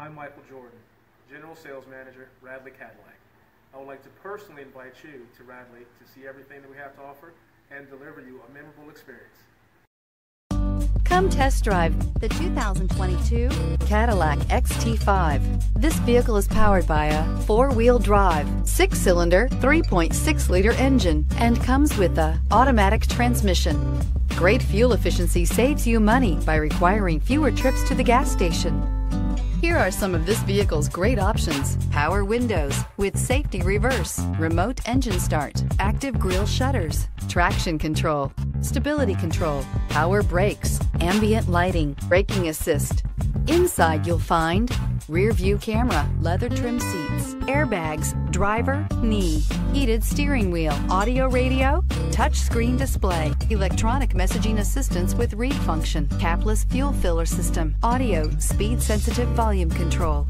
I'm Michael Jordan, General Sales Manager, Radley Cadillac. I would like to personally invite you to Radley to see everything that we have to offer and deliver you a memorable experience. Come test drive the 2022 Cadillac XT5. This vehicle is powered by a four-wheel drive, six-cylinder, 3.6-liter engine and comes with a automatic transmission. Great fuel efficiency saves you money by requiring fewer trips to the gas station. Here are some of this vehicle's great options. Power windows with safety reverse, remote engine start, active grille shutters, traction control, stability control, power brakes, ambient lighting, braking assist. Inside you'll find rear view camera, leather trim seats, airbags, driver, knee, heated steering wheel, audio radio, touch screen display, electronic messaging assistance with read function, capless fuel filler system, audio, speed sensitive volume control,